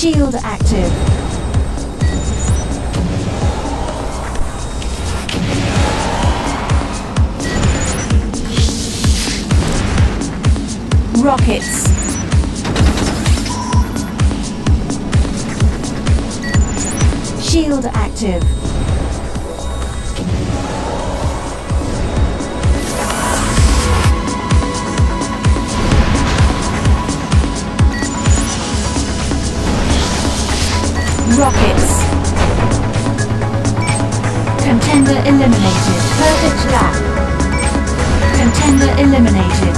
Shield active. Rockets. Shield active. Rockets. Contender eliminated. Perfect lap. Contender eliminated.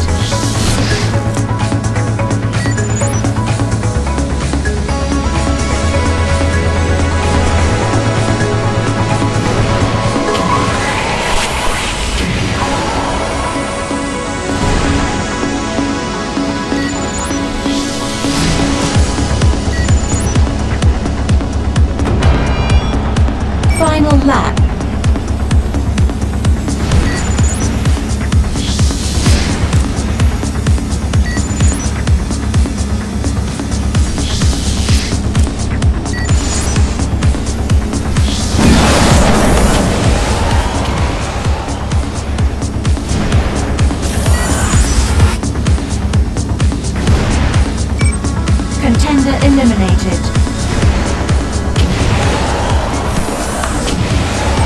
Contender eliminated.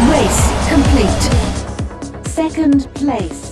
Race complete. Second place.